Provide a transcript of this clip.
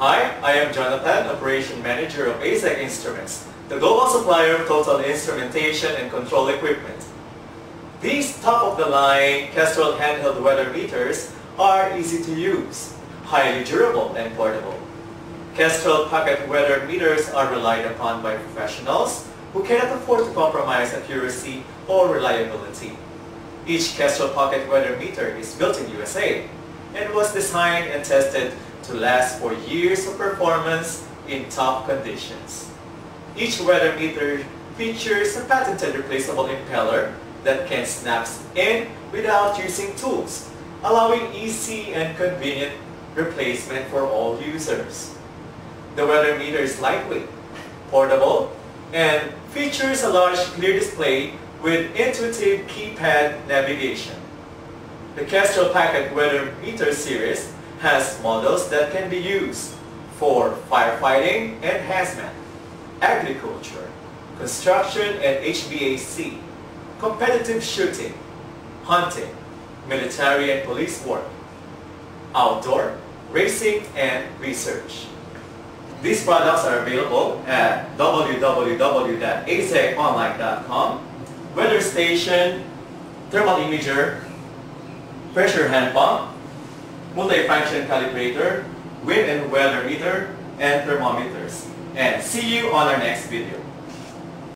I am Jonathan, Operation Manager of Acez Instruments, the global supplier of total instrumentation and control equipment. These top-of-the-line Kestrel handheld weather meters are easy to use, highly durable and portable. Kestrel pocket weather meters are relied upon by professionals who cannot afford to compromise accuracy or reliability. Each Kestrel pocket weather meter is built in USA and was designed and tested to last for years of performance in top conditions. Each weather meter features a patented replaceable impeller that can snap in without using tools, allowing easy and convenient replacement for all users. The weather meter is lightweight, portable, and features a large clear display with intuitive keypad navigation. The Kestrel Pocket Weather Meter series has models that can be used for firefighting and hazmat, agriculture, construction and HVAC, competitive shooting, hunting, military and police work, outdoor, racing, and research. These products are available at www.aseconline.com, weather station, thermal imager, pressure hand pump, multifunction calibrator, wind and weather meter, and thermometers. And see you on our next video.